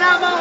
¡Vámonos, Jorge!